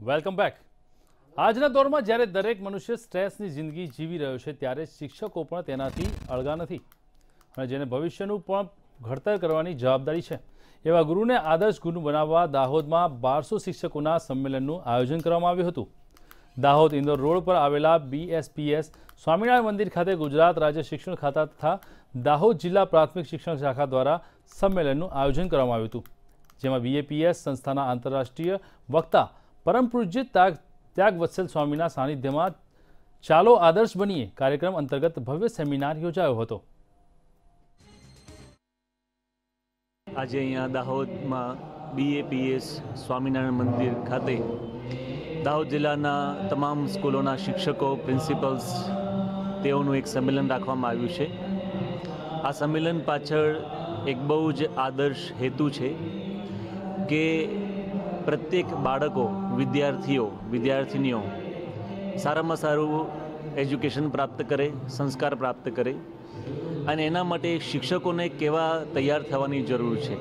Welcome back આજના દોરમાં જ્યારે દરેક મનુષ્ય સ્ટ્રેસની જિંદગી જીવી રહ્યો છે, ત્યારે શિક્ષકો પણ તેનાથી અળગા નથી અને જેને ભવિષ્યનું પણ ઘડતર કરવાની જવાબદારી છે. એવા ગુરુને આદર્શ ગુરુ બનાવવા દાહોદમાં બારસો શિક્ષકોના સંમેલનનું આયોજન કરવામાં આવ્યું હતું. દાહોદ ઇન્દોર રોડ પર આવેલા બીએસપીએસ સ્વામિનારાયણ મંદિર ખાતે ગુજરાત રાજ્ય શિક્ષણ ખાતા તથા દાહોદ જિલ્લા પ્રાથમિક શિક્ષણ શાખા દ્વારા સંમેલનનું આયોજન કરવામાં આવ્યું હતું. જેમાં બીએપીએસ સંસ્થાના આંતરરાષ્ટ્રીય વક્તા પરમ પૂજ્ય ત્યાગ ત્યાગવત્સલ સ્વામીના સાનિધ્યમાં ચાલો આદર્શ બનીએ. કાર્યક્રમ અંતર્ગત ભવ્ય સેમિનાર યોજાયો હતો. આજે અહીંયા દાહોદમાં બીએપીએસ સ્વામિનારાયણ મંદિર ખાતે દાહોદ જિલ્લાના તમામ સ્કૂલોના શિક્ષકો, પ્રિન્સિપલ્સ, તેઓનું એક સંમેલન રાખવામાં આવ્યું છે. આ સંમેલન પાછળ એક બહુ જ આદર્શ હેતુ છે કે પ્રત્યેક બાળકો, વિદ્યાર્થીઓ, વિદ્યાર્થિનીઓ સારામાં સારું એજ્યુકેશન પ્રાપ્ત કરે, સંસ્કાર પ્રાપ્ત કરે અને એના માટે શિક્ષકોને કેવા તૈયાર થવાની જરૂર છે?